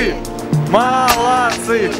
Молодцы! Молодцы!